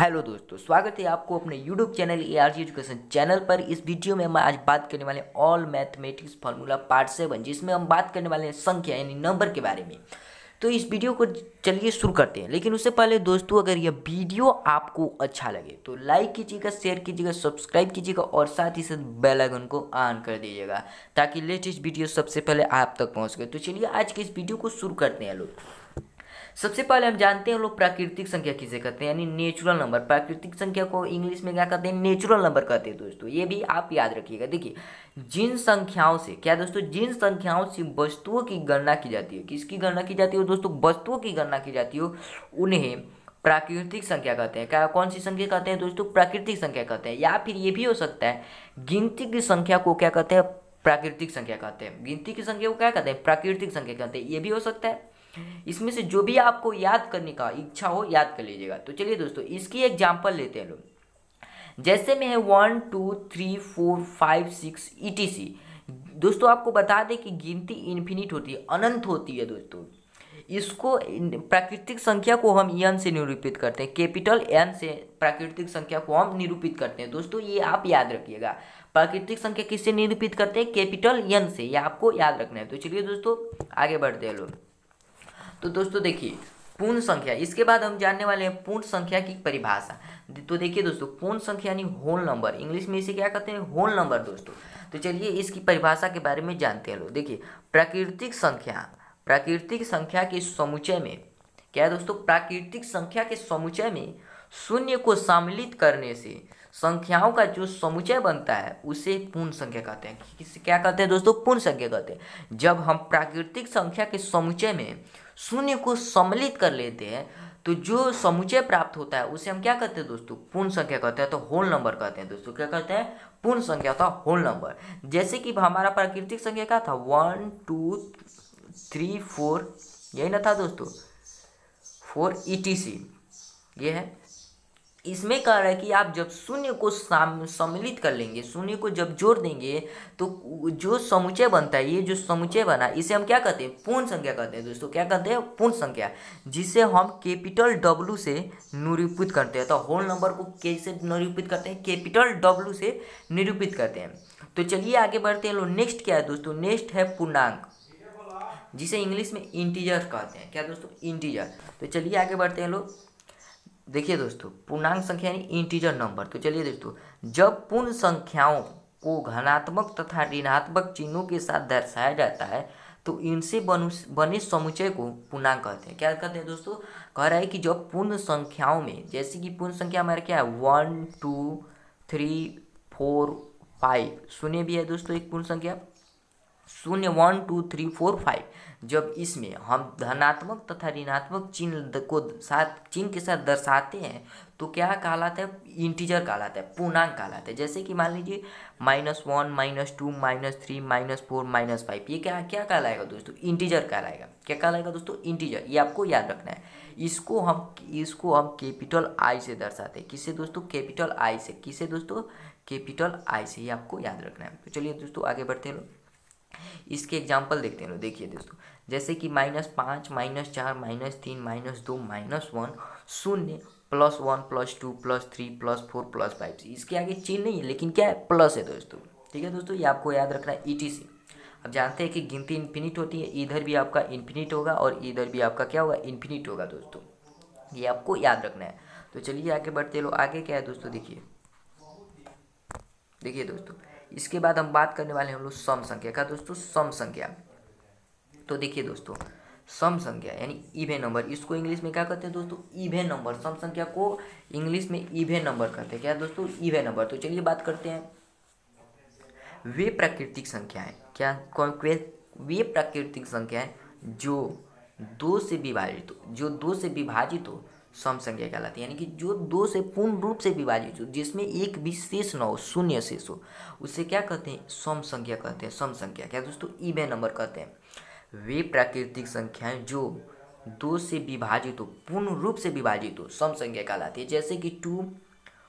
Hello दोस्तों, स्वागत है आपको अपने YouTube channel A R G education channel पर। इस वीडियो में हम आज बात करने वाले हैं all mathematics formula part seven जिसमें हम बात करने वाले हैं संख्या, यानी नंबर के बारे में। तो इस वीडियो को चलिए शुरू करते हैं। लेकिन उससे पहले दोस्तों, अगर यह वीडियो आपको अच्छा लगे तो लाइक कीजिएगा शेयर कीजिएगा सब्सक्राइब कीजिएगा, और साथ ही साथ बेल आइकन को ऑन कर दीजिएगा, ताकि लेटेस्ट वीडियो सबसे पहले आप तक पहुँच गए तो चलिए आज के इस वीडियो को शुरू करते हैं लोग। सबसे पहले हम जानते हैं लोग प्राकृतिक संख्या किसे कहते हैं, यानी नेचुरल नंबर प्राकृतिक संख्या को इंग्लिश में क्या कहते हैं? नेचुरल नंबर कहते हैं दोस्तों। ये भी आप याद रखिएगा। देखिए, जिन संख्याओं से, क्या दोस्तों? जिन संख्याओं से वस्तुओं की गणना की जाती है, किसकी गणना की जाती है दोस्तों? वस्तुओं की गणना की जाती हो, उन्हें प्राकृतिक संख्या कहते हैं। क्या कौन सी संख्या कहते हैं दोस्तों? प्राकृतिक संख्या कहते हैं। या फिर ये भी हो सकता है, गिनती की संख्या को क्या कहते हैं? प्राकृतिक संख्या कहते हैं। गिनती की संख्या को क्या कहते हैं? प्राकृतिक संख्या कहते हैं। ये भी हो सकता है। इसमें से जो भी आपको याद करने का इच्छा हो, याद कर लीजिएगा। तो चलिए दोस्तों, इसकी एग्ज़ाम्पल लेते हैं लोग। जैसे में है one two three four five six ई दोस्तों, आपको बता दें कि गिनती इन्फिनिट होती है, अनंत होती है दोस्तों। इसको प्राकृतिक संख्या को हम एन से निरूपित करते हैं। कैपिटल एन से प्राकृतिक संख्या को हम निरूपित करते हैं। दोस्तों, ये आप याद रखिएगा। प्राकृतिक संख्या किससे निरूपित करते हैं? कैपिटल एन से। ये आपको याद रखना है। तो चलिए दोस्तों, आगे बढ़ते हैं लोग। तो दोस्तों देखिए, पूर्ण संख्या, इसके बाद हम जानने वाले हैं पूर्ण संख्या की परिभाषा। तो देखिए दोस्तों, पूर्ण संख्या यानी होल नंबर इंग्लिश में इसे क्या कहते हैं? होल नंबर दोस्तों। तो चलिए इसकी परिभाषा के बारे में जानते हैं लोग। देखिए, प्राकृतिक संख्या प्राकृतिक संख्या के समुचय में, क्या है दोस्तों? प्राकृतिक संख्या के समुचय में शून्य को सम्मिलित करने से संख्याओं का जो समुचय बनता है, उसे पूर्ण संख्या कहते हैं। क्या कहते हैं दोस्तों? पूर्ण संख्या कहते हैं। जब हम प्राकृतिक संख्या के समुचय में शून्य को सम्मिलित कर लेते हैं तो जो समुचय प्राप्त होता है, उसे हम क्या कहते हैं दोस्तों? पूर्ण संख्या कहते हैं तो होल नंबर कहते हैं दोस्तों। क्या कहते हैं? पूर्ण संख्या था होल नंबर जैसे कि हमारा प्राकृतिक संख्या क्या था? वन टू थ्री फोर यही ना था दोस्तों? फोर ई टी सी ये है। इसमें कह रहा है कि आप जब शून्य को सम्मिलित कर लेंगे, शून्य को जब जोड़ देंगे तो जो समुचय बनता है, ये जो समुचय बना, इसे हम क्या कहते हैं? पूर्ण संख्या कहते हैं दोस्तों। क्या कहते हैं? पूर्ण संख्या। जिसे हम कैपिटल डब्लू से निरूपित करते हैं तो होल नंबर को कैसे निरूपित करते हैं, कैपिटल डब्लू से निरूपित करते हैं। तो चलिए आगे बढ़ते हैं। लोग नेक्स्ट क्या है दोस्तों? नेक्स्ट है पूर्णांक, जिसे इंग्लिश में इंटीजर कहते हैं। क्या दोस्तों? इंटीजर तो चलिए आगे बढ़ते हैं। लोग देखिए दोस्तों, पूर्णांक संख्या यानी इंटीजर नंबर तो चलिए दोस्तों, जब पूर्ण संख्याओं को घनात्मक तथा ऋणात्मक चिन्हों के साथ दर्शाया जाता है तो इनसे बने समुचय को पूर्णांक कहते हैं। क्या कहते हैं दोस्तों? कह रहा है कि जब पूर्ण संख्याओं में, जैसे कि पूर्ण संख्या हमारे क्या है? One two three four five सुने भी है दोस्तों एक पूर्ण संख्या। शून्य, one, two, three, four, five. जब इसमें हम धनात्मक तथा ऋणात्मक चिन्ह को साथ चिन्ह के साथ दर्शाते हैं तो क्या कहलाता है? इंटीजर कहलाता है, पूर्णांक कहलाता है। जैसे कि मान लीजिए minus one minus two minus three minus four minus five ये क्या क्या कहलाएगा दोस्तों? इंटीजर कहलाएगा। क्या कहलाएगा दोस्तों? इंटीजर। ये आपको याद रखना है। इसको हम इसको हम कैपिटल आई से दर्शाते हैं। किसे दोस्तों? कैपिटल आई से। किसे दोस्तों? कैपिटल आई से। ये आपको याद रखना है। तो चलिए दोस्तों, आगे बढ़ते हैं। इसके एग्ज़ाम्पल देखते हैं देखिए दोस्तों, जैसे कि माइनस पाँच माइनस चार माइनस तीन माइनस दो माइनस वन शून्य plus one plus two plus three plus four plus five इसके आगे चिन्ह नहीं है, लेकिन क्या है? प्लस है दोस्तों। ठीक है दोस्तों? ये आपको याद रखना है ई टी सी अब जानते हैं कि गिनती इन्फिनिट होती है, इधर भी आपका इन्फिनिट होगा और इधर भी आपका क्या होगा? इन्फिनिट होगा दोस्तों। ये आपको याद रखना है। तो चलिए आगे बढ़ते लो आगे क्या है दोस्तों? देखिए। देखिए दोस्तों। इसके बाद हम बात करने वाले हैं हम लोग सम संख्या का दोस्तों, सम संख्या। तो देखिए दोस्तों, सम संख्या यानी इवेन नंबर, इसको इंग्लिश में क्या कहते हैं दोस्तों? Even number. सम संख्या को इंग्लिश में इवेन नंबर कहते हैं। क्या दोस्तों? Even number. तो चलिए बात करते हैं। वे प्राकृतिक संख्याएँ क्या कौन, वे प्राकृतिक संख्याएँ जो दो से विभाजित हो, जो दो से विभाजित हो सम संख्या कहलाती है। यानी कि जो दो से पूर्ण रूप से विभाजित हो, जिसमें एक भी शेष न हो, शून्य शेष हो, उसे क्या कहते हैं? सम संख्या कहते हैं, सम संख्या। क्या दोस्तों इवे नंबर कहते हैं। वे प्राकृतिक संख्याएँ जो दो से विभाजित हो, पूर्ण रूप से विभाजित हो, सम संख्या कहलाती है। जैसे कि two,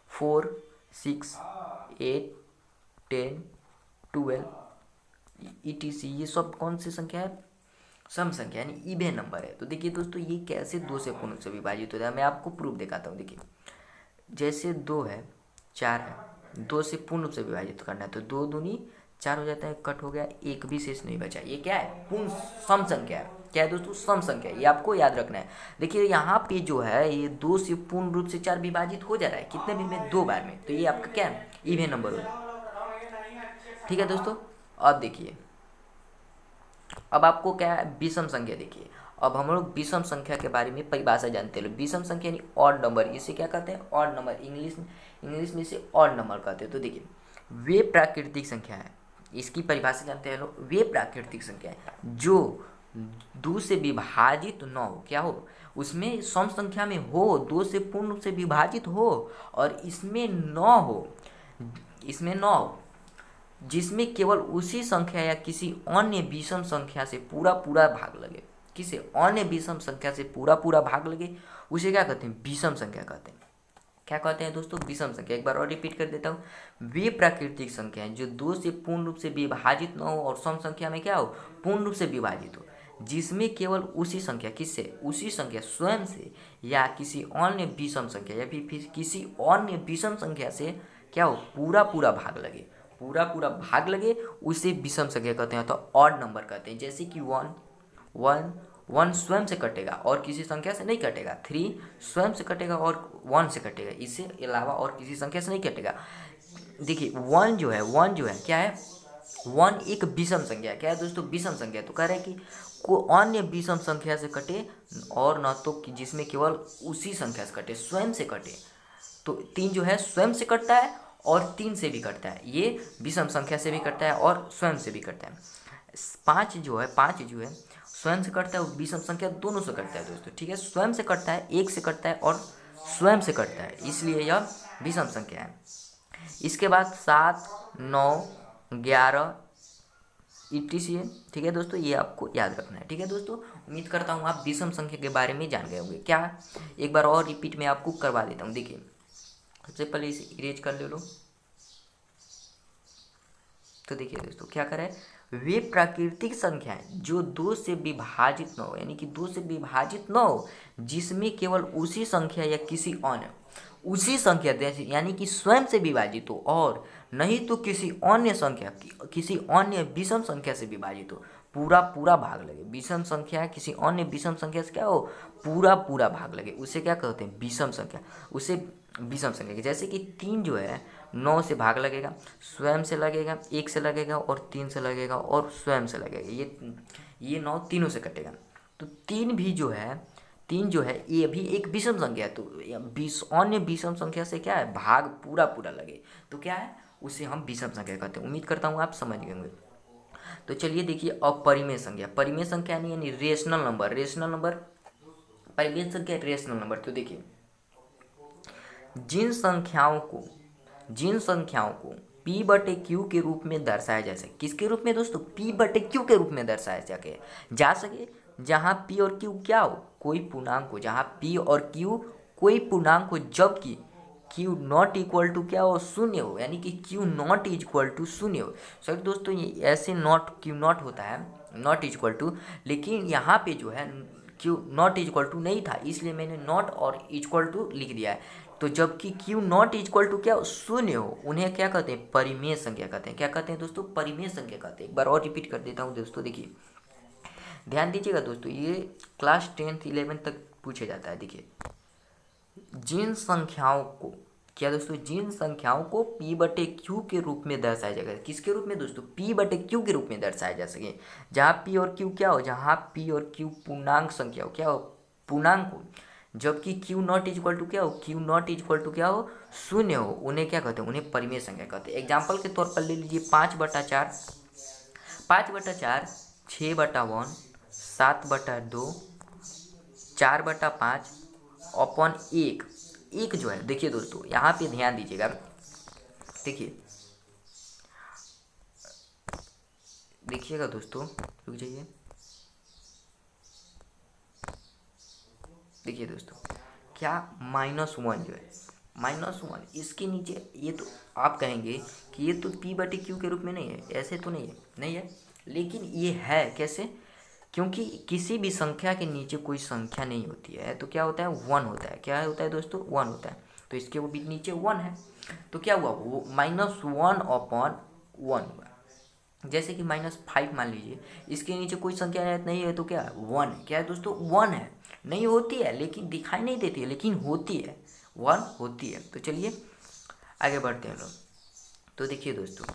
four, six, eight, ten, twelve, E T C, ये सब कौन सी संख्या है? सम संख्या यानी इवे नंबर है। तो देखिए दोस्तों, ये कैसे दो से पूर्ण से विभाजित होता है, मैं आपको प्रूफ दिखाता हूँ, देखिए। जैसे दो है, चार है, दो से पूर्ण रूप से विभाजित करना है तो दो दूनी चार हो जाता है, कट हो गया, एक भी शेष नहीं बचा। ये क्या है? पूर्ण सम संख्या है। क्या है दोस्तों? सम संख्या ये आपको याद रखना है। देखिए, यहाँ पे जो है, ये दो से पूर्ण रूप से चार विभाजित हो जा रहा है, कितने भी में? दो बार में। तो ये आपका क्या है? इवेन नंबर हो। ठीक है दोस्तों, अब देखिए। अब आपको क्या है? विषम संख्या देखिए। अब हम लोग विषम संख्या के बारे में परिभाषा जानते हैं। विषम संख्या यानी ऑड नंबर इसे क्या कहते हैं? ऑड नंबर इंग्लिश इंग्लिश में इसे ऑड नंबर कहते हैं। तो देखिए, वे प्राकृतिक संख्या है। इसकी परिभाषा जानते हैं लोग। वे प्राकृतिक संख्या है, जो दो से विभाजित न हो क्या हो? उसमें सम संख्या में हो, दो से पूर्ण रूप से विभाजित हो, और इसमें न हो। इसमें न हो जिसमें केवल उसी संख्या या किसी अन्य विषम संख्या से पूरा पूरा भाग लगे। किसी अन्य विषम संख्या से पूरा पूरा भाग लगे, उसे क्या कहते हैं? विषम संख्या कहते हैं। क्या कहते हैं दोस्तों? विषम संख्या। एक बार और रिपीट कर देता हूँ। वे प्राकृतिक संख्याएँ जो दो से पूर्ण रूप से विभाजित न हो और सम संख्या में क्या हो? पूर्ण रूप से विभाजित हो। जिसमें केवल उसी संख्या, किससे? उसी संख्या स्वयं से या किसी अन्य विषम संख्या या फिर किसी अन्य विषम संख्या से क्या हो? पूरा पूरा भाग लगे। पूरा पूरा भाग लगे, उसे विषम संख्या कहते हैं तो ऑड नंबर कहते हैं। जैसे कि वन वन वन स्वयं से कटेगा, और किसी संख्या से नहीं कटेगा। थ्री स्वयं से कटेगा और वन से कटेगा। इससे अलावा और किसी संख्या से नहीं कटेगा। देखिए वन जो है वन जो है, क्या है? वन एक विषम संख्या क्या है दोस्तों? विषम संख्या तो कह रहे हैं कि को अन्य विषम संख्या से कटे, और न तो जिसमें केवल उसी संख्या से कटे, स्वयं से कटे। तो तीन जो है, स्वयं से कटता है और तीन से भी कटता है। ये विषम संख्या से भी कटता है और स्वयं से भी कटता है। पाँच जो है, पाँच जो है, स्वयं से कटता है विषम संख्या दोनों से कटता है दोस्तों, ठीक है? स्वयं से कटता है, एक से कटता है और स्वयं से कटता है, इसलिए यह विषम संख्या है। इसके बाद सात, नौ, ग्यारह ईटीसी है ठीक है दोस्तों? ये आपको याद रखना है, ठीक है दोस्तों? उम्मीद करता हूँ आप विषम संख्या के बारे में जान गए होंगे। क्या? एक बार और रिपीट में आपको करवा देता हूँ, देखिए। सबसे पहले इसे इरेज कर ले लो। तो देखिए दोस्तों, क्या करें? वे प्राकृतिक संख्याएँ जो दो से विभाजित न हो, यानी कि दो से विभाजित न हो, जिसमें केवल उसी संख्या या किसी अन्य, उसी संख्या यानी कि स्वयं से विभाजित हो, और नहीं तो किसी अन्य संख्या किसी अन्य विषम संख्या से विभाजित हो। पूरा पूरा भाग लगे। विषम संख्या किसी अन्य विषम संख्या से क्या हो? पूरा पूरा भाग लगे। उसे क्या कहते हैं? विषम संख्या। उसे विषम संख्या जैसे कि तीन जो है, नौ से भाग लगेगा, स्वयं से लगेगा, एक से लगेगा और तीन से लगेगा और स्वयं से लगेगा। ये ये नौ तीनों से कटेगा। तो तीन भी जो है, तीन जो है, ये भी एक विषम संख्या है। तो बीस अन्य विषम संख्या से क्या है? भाग पूरा पूरा लगे। तो क्या है? उसे हम विषम संख्या कहते हैं। उम्मीद करता हूँ आप समझ गए तो चलिए देखिए अपरिमेय संख्या परिमेय संख्या नहीं यानी रेशनल नंबर रेशनल नंबर परिमेय संख्या रेशनल नंबर तो देखिए, जिन संख्याओं को, जिन संख्याओं को पी बटे क्यू के रूप में दर्शाया जा सके, किसके रूप में दोस्तों? पी बटे क्यू के रूप में दर्शाया सके जा सके जहाँ पी और क्यू क्या हो? कोई पूर्णांक हो। जहाँ पी और क्यू कोई पूर्णांक हो, जबकि क्यू नॉट इक्वल टू क्या हो? शून्य हो, यानी कि q not is equal to शून्य हो। सर दोस्तों, ये ऐसे नॉट क्यू नॉट होता है नॉट इज़ इक्वल टू लेकिन यहाँ पे जो है q not is equal to नहीं था, इसलिए मैंने नॉट और इक्वल टू लिख दिया है। तो जबकि क्यू नॉट इक्वल टू क्या शून्य हो। उन्हें क्या कहते हैं? परिमेय संख्या कहते हैं। क्या कहते हैं दोस्तों? परिमेय संख्या कहते हैं। एक बार और रिपीट कर देता हूँ दोस्तों, देखिए। ध्यान दीजिएगा दोस्तों, ये क्लास टेंथ इलेवेंथ तक पूछे जाता है, देखिए। जिन संख्याओं को, क्या दोस्तों, जिन संख्याओं को p बटे क्यू के रूप में दर्शाया जाएगा किसके रूप में दोस्तों? P बटे क्यू के रूप में दर्शाया जा सके। जहाँ p और q क्या हो? जहाँ p और q पूर्णांक संख्या हो, क्या हो? पूर्णांक हो। जबकि q not is equal to क्या हो? Q not is equal to क्या हो? शून्य हो। उन्हें क्या कहते हैं? उन्हें परिमेय संख्या कहते हैं। एग्ज़ाम्पल के तौर पर ले लीजिए, पाँच बटा चार। पाँच बटा चार, छः बटा वन सात बटा दो, चार बटा पाँच अपॉन एक एक जो है, देखिए दोस्तों, यहाँ पे ध्यान दीजिएगा। देखिए, देखिएगा दोस्तों, रुक जाइए। देखिए दोस्तों, क्या माइनस वन जो है माइनस वन इसके नीचे, ये तो आप कहेंगे कि ये तो पी बटे क्यू के रूप में नहीं है, ऐसे तो नहीं है नहीं है। लेकिन ये है, कैसे? क्योंकि किसी भी संख्या के नीचे कोई संख्या नहीं होती है तो क्या होता है? वन होता है। क्या होता है दोस्तों? वन होता है। तो इसके वो भी नीचे वन है। तो क्या हुआ? वो माइनस वन अपॉन वन हुआ। जैसे कि माइनस फाइव मान लीजिए। इसके नीचे कोई संख्या नहीं है तो क्या? वन क्या है दोस्तों? वन है। नहीं होती है, लेकिन दिखाई नहीं देती है, लेकिन होती है। वन होती है। तो चलिए आगे बढ़ते हैं लोग। तो देखिए दोस्तों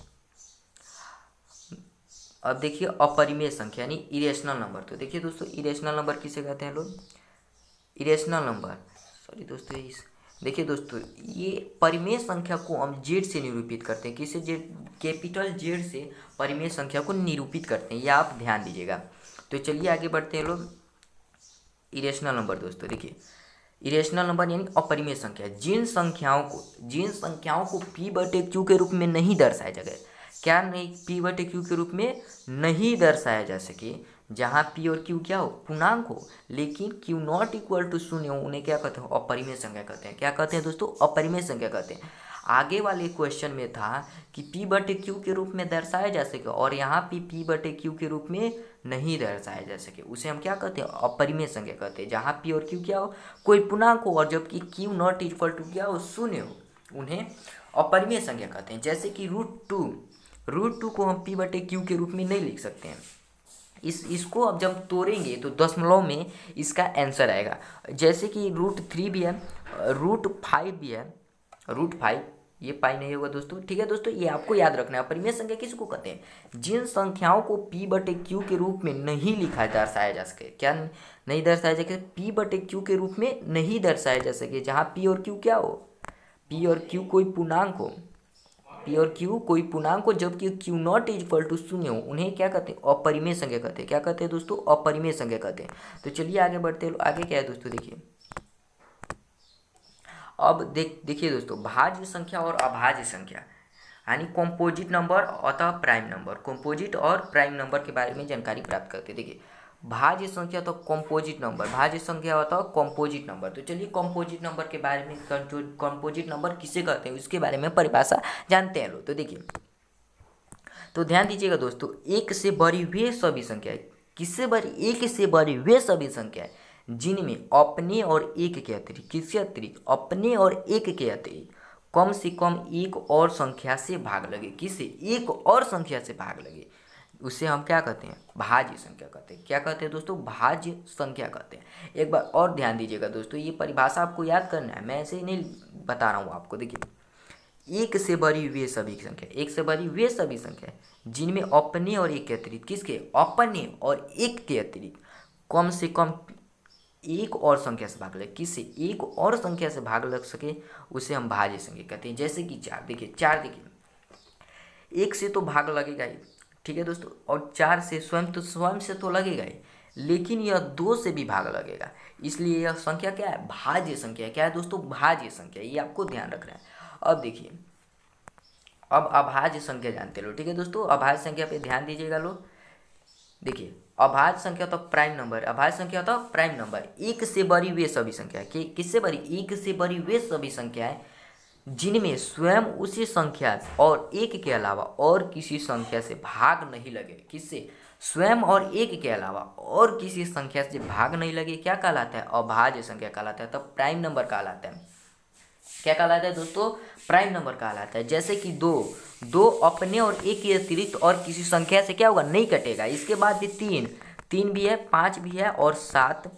अब देखिए अपरिमेय संख्या, यानी इरेशनल नंबर तो देखिए दोस्तों इरेशनल नंबर किसे कहते हैं लोग? इरेशनल नंबर सॉरी दोस्तों, इस देखिए दोस्तों, ये परिमेय संख्या को हम जेड से निरूपित करते हैं किसे जेड कैपिटल जेड से परिमेय संख्या को निरूपित करते हैं, ये आप ध्यान दीजिएगा। तो चलिए आगे बढ़ते हैं लोग। इरेशनल नंबर दोस्तों, देखिए। इरेशनल नंबर यानी अपरिमेय संख्या। जिन संख्याओं को जिन संख्याओं को पी बटे क्यू के रूप में नहीं दर्शाया जाए क्या नहीं पी बटे क्यू के रूप में नहीं दर्शाया जा सके? जहाँ पी और क्यू क्या हो? पूर्णांक हो। लेकिन क्यू नॉट इक्वल टू शून्य हो, उन्हें क्या कहते हैं? अपरिमेय संख्या कहते हैं। क्या कहते हैं दोस्तों? अपरिमेय संख्या कहते हैं। आगे वाले क्वेश्चन में था कि पी बटे क्यू के रूप में दर्शाया जा सके और यहाँ पे पी बटे क्यू के रूप में नहीं दर्शाया जा सके। उसे हम क्या कहते हैं? अपरिमेय संख्या कहते हैं। जहाँ पी और क्यू क्या हो? कोई पूर्णांक हो और जबकि क्यू नॉट इक्वल टू क्या हो? शून्य हो। उन्हें अपरिमेय संख्या कहते हैं। जैसे कि रूट टू रूट टू को हम पी बटे क्यू के रूप में नहीं लिख सकते हैं। इस, इसको अब जब तोड़ेंगे तो दशमलव में इसका आंसर आएगा। जैसे कि रूट थ्री भी है रूट फाइव भी है रूट फाइव ये पाई नहीं होगा दोस्तों। ठीक है दोस्तों, ये आपको याद रखना है। परिमेय संख्या किसको कहते हैं? जिन संख्याओं को पी बटे क्यू के रूप में नहीं लिखा दर्शाया जा सके, क्या नहीं दर्शाया जा सके? पी बटे क्यू के रूप में नहीं दर्शाया जा सके, जहाँ पी और क्यू क्या हो? पी और क्यू कोई पूर्णांक हो। पी और क्यू कोई पूर्णांक हो जबकि q not is equal to शून्य हो, उन्हें क्या कहते हैं? अपरिमेय संख्या कहते हैं। क्या कहते हैं दोस्तों? अपरिमेय संख्या कहते हैं। तो चलिए आगे बढ़ते हैं। आगे क्या है दोस्तों? देखिए। अब देख, देखिए दोस्तों, भाज्य संख्या और अभाज्य संख्या। यानी कॉम्पोजिट नंबर अतः प्राइम नंबर कॉम्पोजिट और प्राइम नंबर के बारे में जानकारी प्राप्त करते हैं। देखिए भाज्य संख्या तो कॉम्पोजिट नंबर भाज्य संख्या होता है कॉम्पोजिट नंबर तो चलिए कॉम्पोजिट नंबर के बारे में कॉम्पोजिट नंबर किसे कहते हैं, उसके बारे में परिभाषा जानते हैं लोग। तो देखिए तो ध्यान दीजिएगा दोस्तों, एक से बड़ी वे सभी संख्या किससे बड़ी? एक से बड़ी वे सभी संख्या जिनमें अपने और एक के अतिरिक्त। किसके अतिरिक्त? अपने और एक के अतिरिक्त। कम से कम एक और संख्या से भाग लगे। किसे एक और संख्या से भाग लगे। उसे हम क्या कहते हैं? भाज्य संख्या कहते हैं? क्या कहते हैं दोस्तों? भाज्य संख्या कहते हैं? एक बार और ध्यान दीजिएगा दोस्तों, ये परिभाषा आपको याद करना है। मैं ऐसे ही नहीं बता रहा हूँ आपको, देखिए। एक से बड़ी वे सभी संख्या एक से बड़ी वे सभी संख्या जिनमें अपने और एक के अतिरिक्त। किसके? अपने और एक के अतिरिक्त। कम से कम एक और संख्या से भाग लगे किससे? एक और संख्या से भाग लग सके? उसे हम भाज्य संख्या कहते हैं। जैसे कि चार, देखिए चार, देखिए। एक से तो भाग लगेगा ही। ठीक है दोस्तों? और चार से स्वयं तो स्वयं से तो लगेगा ही, लेकिन यह दो से भी भाग लगेगा। इसलिए यह संख्या क्या है? भाज्य संख्या। क्या है दोस्तों? भाज्य संख्या। ये आपको ध्यान रखना है। अब देखिए, अब अभाज्य संख्या जानते लो, ठीक है दोस्तों? अभाज्य संख्या पे ध्यान दीजिएगा लोग। देखिए, अभाज्य संख्या तो प्राइम नंबर, अभाज्य संख्या तो प्राइम नंबर। एक से बड़ी वे सभी संख्या कि किससे बड़ी? एक से बड़ी वे सभी संख्याएँ जिनमें स्वयं उसी संख्या और एक के अलावा और किसी संख्या से भाग नहीं लगे। किससे? स्वयं और एक के अलावा और किसी संख्या से भाग नहीं लगे। क्या कहलाता है? अभाज्य संख्या कहलाता है, तब प्राइम नंबर कहलाता है। क्या कहलाता है दोस्तों? प्राइम नंबर कहलाता है। जैसे कि दो। दो अपने और एक के अतिरिक्त और किसी संख्या से क्या होगा? नहीं कटेगा। इसके बाद भी तीन। तीन भी है, पाँच भी है और सात,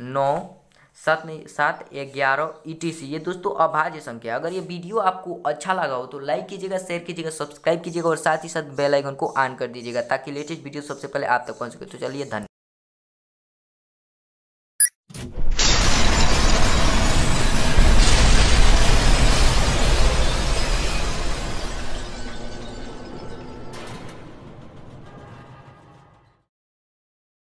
नौ सात नहीं सात ग्यारह ई टी सी ये दोस्तों अभाज्य संख्या। अगर ये वीडियो आपको अच्छा लगा हो तो लाइक कीजिएगा शेयर कीजिएगा सब्सक्राइब कीजिएगा और साथ ही साथ बेल आइकन को ऑन कर दीजिएगा ताकि लेटेस्ट वीडियो सबसे पहले आप तक पहुँच सके। तो चलिए धन्यवाद।